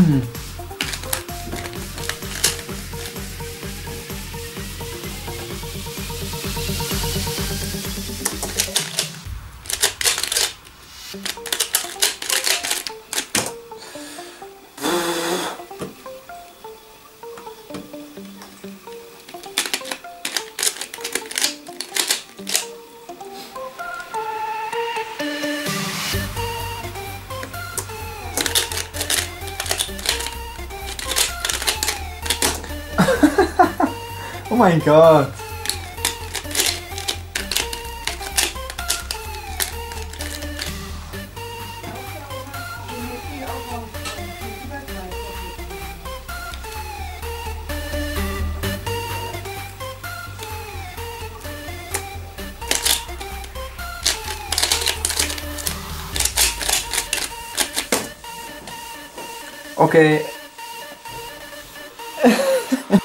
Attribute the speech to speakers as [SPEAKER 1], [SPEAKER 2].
[SPEAKER 1] ん Oh my god. Okay,